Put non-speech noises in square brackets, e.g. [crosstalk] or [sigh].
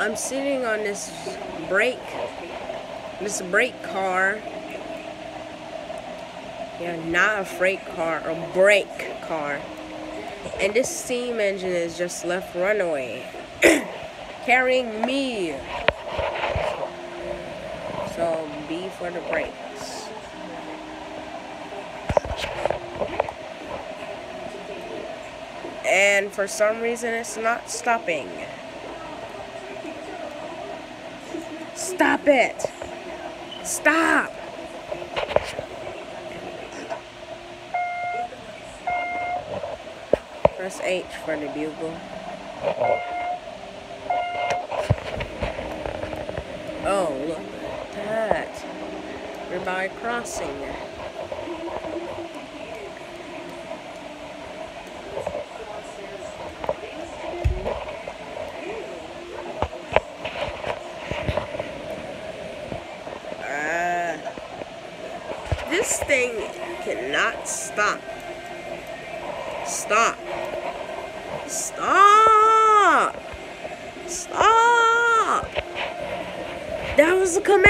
I'm sitting on this brake, this brake car. Yeah, not a freight car, a brake car. And this steam engine is just left runaway, [coughs] carrying me. So B for the brakes. And for some reason it's not stopping. Stop it! Stop! Press H for the bugle. Oh, look at that. We're by crossing. This thing cannot stop. Stop. Stop. Stop. That was the command.